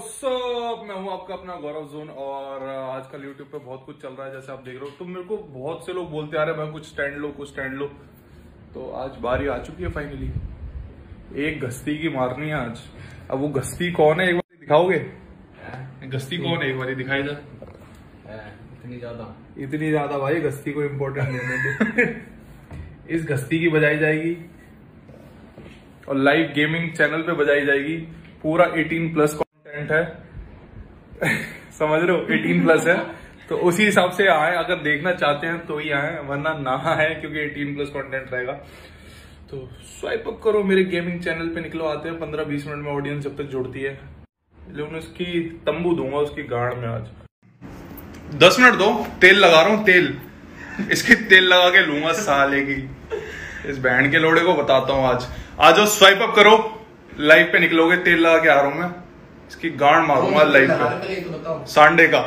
सब मैं हूँ आपका अपना गौरव जोन और आजकल यूट्यूब पे बहुत कुछ चल रहा है जैसे आप देख रहे हो। तो मेरे को बहुत से लोग बोलते आ रहे हैं भाई कुछ स्टैंड लो कुछ स्टैंड लो। तो आज बारी आ चुकी है फाइनली एक गस्ती की मारनी है आज। अब वो गस्ती कौन है? एक बार दिखाओगे? गस्ती कौन है? एक बार दिखाई जा इतनी ज़्यादा। इतनी ज़्यादा भाई गस्ती को इम्पोर्टेंट देने दो इस गस्ती की बजाई जाएगी। और लाइव गेमिंग चैनल पे बजाई जाएगी। पूरा 18 प्लस कंटेंट है। समझ रहे हो? 18 प्लस है। तो उसी हिसाब से आए। अगर देखना चाहते हैं तो ही आए, वरना ना आए, क्योंकि 18 प्लस कंटेंट रहेगा। तो स्वाइप अप करो मेरे गेमिंग चैनल पे, निकलो, आते हैं। 15-20 मिनट में ऑडियंस जब तक जुड़ती है। लेकिन उसकी तंबू दूँगा, उसकी गाड़ में आज। दस मिनट दो। तेल लगा रहा हूँ, तेल। इसकी तेल लगा के लूँगा साले की। इस बैंड के लोड़े को बताता हूँ आज। आज स्वाइप अप करो लाइव पे निकलोगे, तेल लगा के आ रहा हूँ मैं। इसकी गांड मारूँगा लाइफ पे तो सांडे का